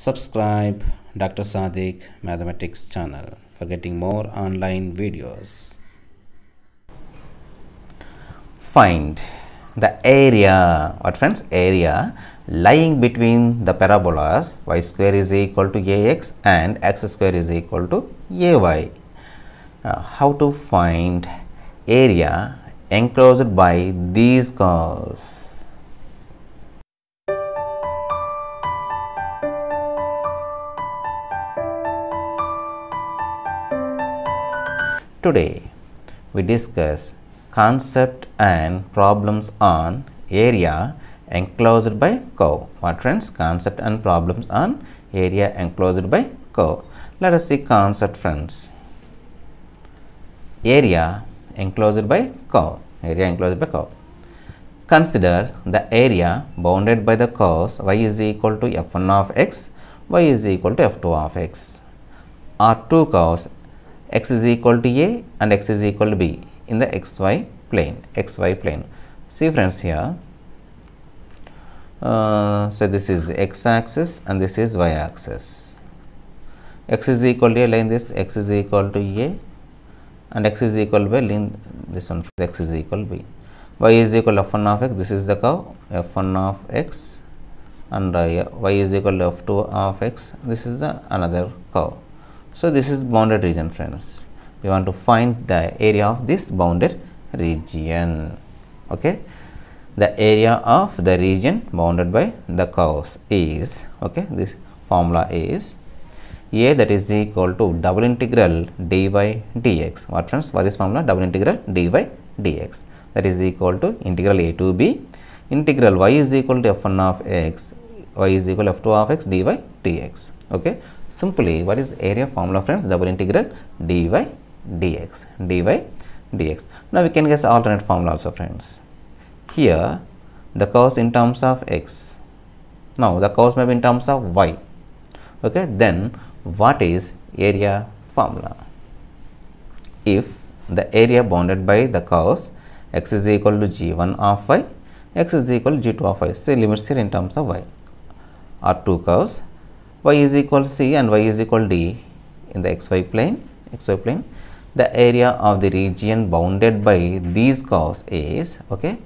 Subscribe Dr. Sadik Mathematics channel for getting more online videos. find the area what friends area lying between the parabolas y square is equal to ax and x square is equal to ay Now, how to find area enclosed by these curves Today we discuss concept and problems on area enclosed by curve. What friends? Concept and problems on area enclosed by curve. Let us see concept friends. Area enclosed by curve. Area enclosed by curve. Consider the area bounded by the curves y is equal to f1 of x, y is equal to f2 of x. Are two curves x is equal to a and x is equal to b in the xy plane xy plane. See friends here uh, so this is x axis and this is y axis. x is equal to a line this x is equal to a and x is equal to b line this one x is equal to b. y is equal to f1 of x this is the curve f1 of x and uh, y is equal to f2 of x this is the another curve so, this is bounded region friends. We want to find the area of this bounded region. Okay. The area of the region bounded by the curves is okay. This formula is a that is equal to double integral dy dx. What friends? What is formula? Double integral dy dx. That is equal to integral a to b integral y is equal to f1 of x y is equal to f2 of x dy dx. Okay simply what is area formula friends? Double integral dy dx dy dx. Now we can guess alternate formula also friends. Here the curves in terms of x. Now the curves may be in terms of y. Okay then what is area formula? If the area bounded by the curves x is equal to g1 of y x is equal to g2 of y. Say limits here in terms of y. Are two curves y is equal c and y is equal d in the xy plane xy plane. The area of the region bounded by these curves is okay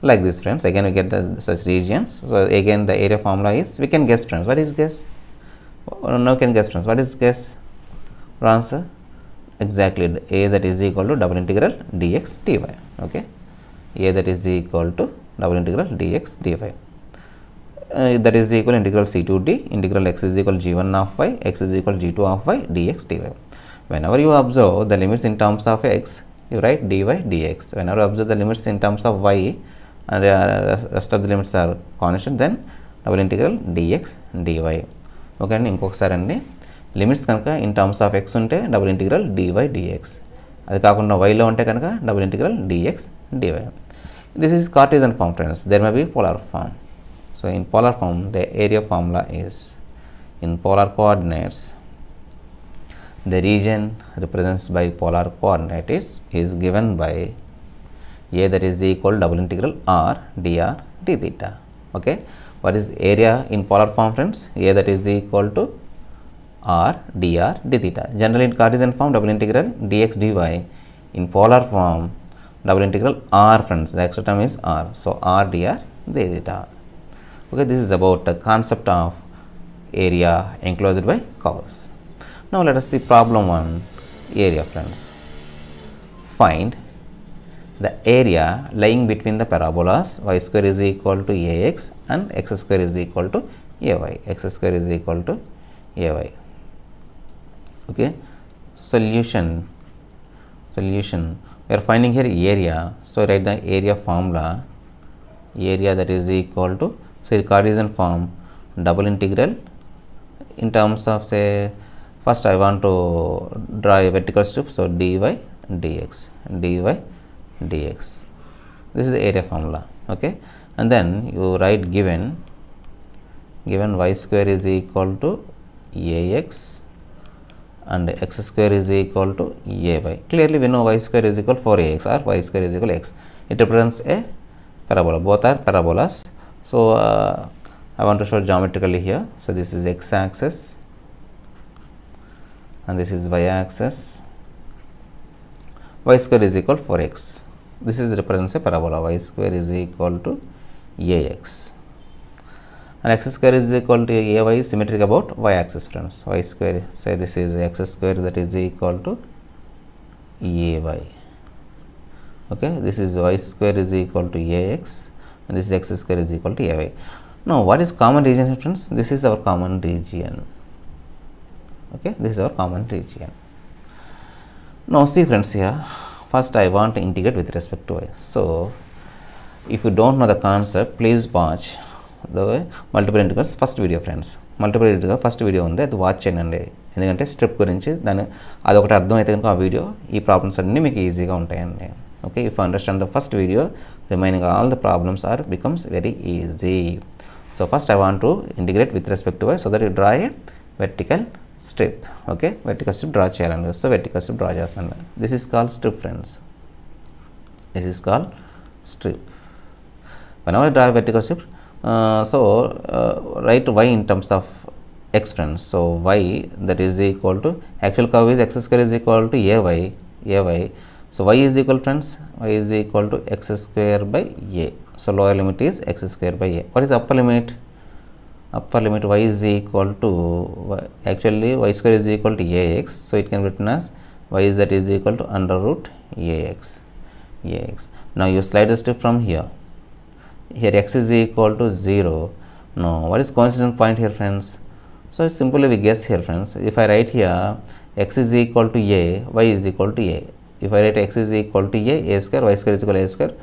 like this friends. Again we get the such regions. So again the area formula is we can guess friends. What is guess? Oh, now can guess friends. What is guess? Answer exactly a that is equal to double integral dx dy okay? A that is equal to double integral dx dy that is equal integral c to d integral x is equal g1 of y x is equal g2 of y dx dy whenever you observe the limits in terms of x you write dy dx whenever you observe the limits in terms of y and uh, rest of the limits are constant then double integral dx dy okay అండి ఇంకొకసారి అండి limits కనుక in terms of X ఉంటే double integral DY dx అది కాకుండా వైలో ఉంటే కనుక double integral dx dy this is Cartesian form friends there may be polar form So, in polar form the area formula is in polar coordinates the region represents by polar coordinate is, is given by a that is equal double integral r dr d theta. Okay. What is area in polar form friends? a that is equal to r dr d theta. Generally in Cartesian form double integral dx dy in polar form double integral r friends the extra term is r. So, r dr d theta okay this is about the concept of area enclosed by curves now let us see problem 1 area friends. Find the area lying between the parabolas y square is equal to ax and x square is equal to ay. x square is equal to ay. Okay solution solution. We are finding here area. So write the area formula. Area that is equal to so Cartesian form double integral. In terms of say first I want to draw a vertical strip. So dy dx dy dx. This is the area formula okay? And then you write given given y square is equal to ax and x square is equal to ay clearly we know y square is equal 4ax or y square is equal x. It represents a parabola. Both are parabolas so uh, I want to show geometrically here. So, this is x axis and this is y axis. Y square is equal 4x. This is represents a parabola. Y square is equal to ax. And x square is equal to ay is symmetric about y axis friends. Y square say this is x square that is equal to ay. Okay this is y square is equal to ax and this is x square is equal to ay now what is common region here friends this is our common region okay this is our common region now see friends here first i want to integrate with respect to y so if you don't know the concept please watch the multiple integrals first video friends multiple integral first video ఉంది అది watch చేయండి ఎందుకంటే strip గురించి దాని అదొకటి అర్థమైతే కనుక ఆ వీడియో ఈ ప్రాబ్లమ్స్ అన్నీ మీకు ఈజీగా ఉంటాయండి okay if understand the first video remaining all the problems are becomes very easy so first I want to integrate with respect to why so that you draw A vertical strip okay vertical strip draw చేయాలండి so vertical strip draw చేస్తాను this is call strip friends this is call strip whenever I draw a vertical strip uh, so uh, write y in terms of x friends so y that is equal to actual curve is x square is equal to ay ay so y is equal friends? y is equal to x square by a. So lower limit is x square by a. What is upper limit? Upper limit y is equal to actually y square is equal to ax. So it can be written as y is that is equal to under root ax ax. Now you slide the strip from here. Here x is equal to 0 Now, what is coincident point here friends? So simply we guess here friends. If i write here x is equal to a y is equal to a if i write x is equal to a a square y square is equal to a square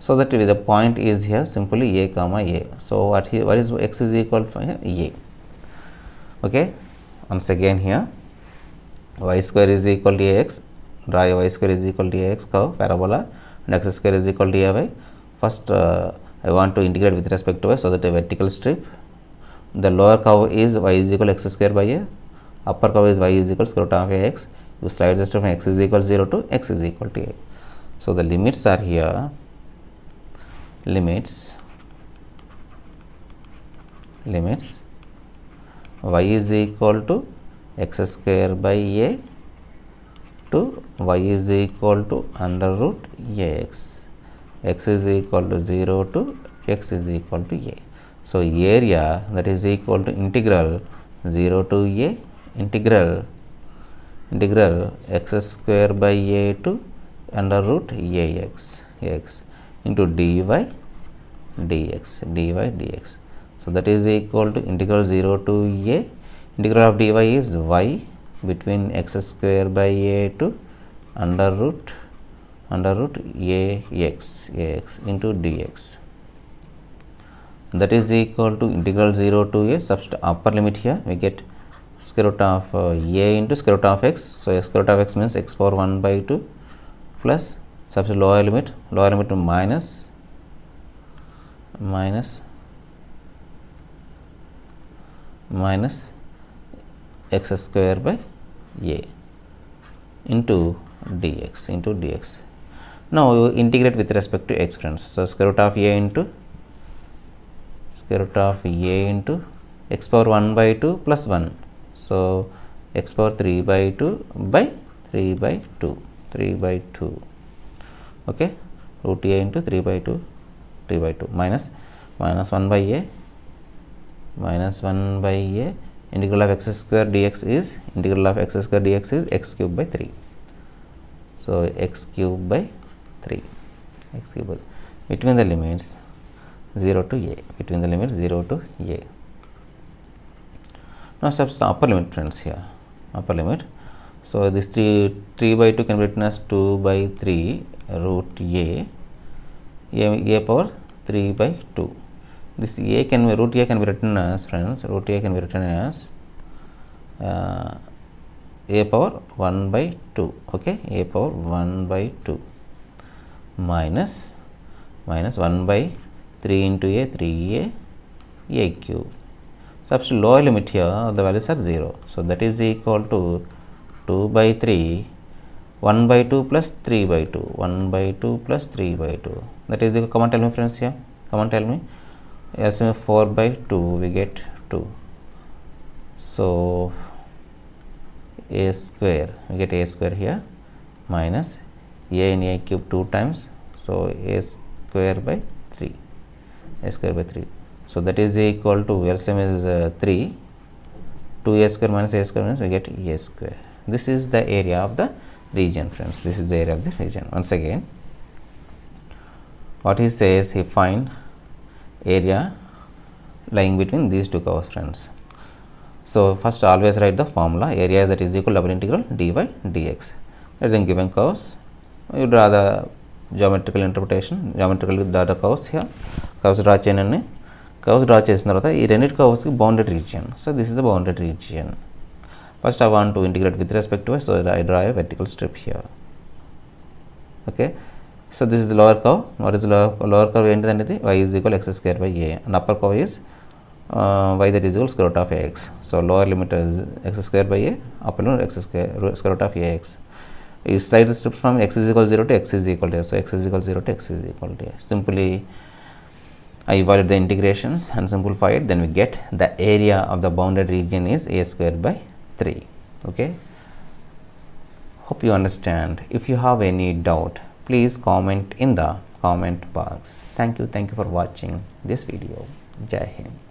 so that the point is here simply a comma a. So what here what is x is equal to a. Okay? Once again here y square is equal to ax draw a y square is equal to ax curve parabola and x square is equal to ay first uh, I want to integrate with respect to y so that a vertical strip. The lower curve is y is equal to x square by a upper curve is y is equal to square root of ax. you slide the strip from x is equal to 0 to x is equal to a so the limits are here. Limits. Limits. Y is equal to x square by a to y is equal to under root ax. X is equal to 0 to x is equal to a. So, area that is equal to integral 0 to a integral integral x square by a to under root a x x into dy dx dy dx. So, that is equal to integral 0 to a. Integral of dy is y between x square by a to under root under root ax ax into dx. That is equal to integral 0 to a substitute upper limit here. We get square root of uh, a into square root of x. So square root of x means x power 1 by 2 plus substitute lower limit. Lower limit to minus minus minus x square by a into dx into dx. Now we integrate with respect to x friends. So square root of a into square root of a into x power 1 by 2 plus 1 so x power 3 by 2 by 3 by 2 3 by 2 okay? Root a into 3 by 2 3 by 2 minus minus 1 by a minus 1 by a integral of x square dx is integral of x square dx is x cube by 3 so x cube by 3 x cube by between the limits 0 to a. Between the limits 0 to a now steps the upper limit friends here. Upper limit. So this 3 3 by 2 can be written as 2 by 3 root a. A, a power 3 by 2 this a can be root a can be written as friends root a can be written as uh, a power 1 by 2 okay? A power 1 by 2 minus minus 1 by 3 into a 3a a cube substitute lower limit here the values are 0 so that is equal to 2 by 3 1 by 2 plus 3 by 2 1 by 2 plus 3 by 2 that is equal come on tell me friends here. Come on tell me. LCM 4 by 2 we get 2 so a square we get a square here minus a in a cube 2 times. So a square by 3 a square by 3 so, that is equal to LCM is uh, 3 2a square minus a square minus we get a square. This is the area of the region friends. This is the area of the region. Once again, what he says he find area lying between these two curves friends. So, first always write the formula area that is equal to double integral dy dx. Let them given curves, you draw the geometrical interpretation, geometrical data curves here, curves draw chain and curves draw చేసిన తర్వాత ఈ రెండింటి కర్వ్స్కి bounded region so this is the bounded region first I want to integrate with respect to so I draw a vertical strip here okay so this is the lower curve what is lower curve ఏంటిదండి ఇది y is equal x square by a and upper curve is y that is equal square root of a x so lower limit x square by a upper limit x square square root of a x you slide the strip from x is equal 0 to x is equal to a. So, x is equal 0 to x is equal to a. Simply I evaluate the integrations and simplify it then we get the area of the bounded region is a square by 3. Okay. Hope you understand. If you have any doubt please comment in the comment box. Thank you. Thank you for watching this video. Jai Hind.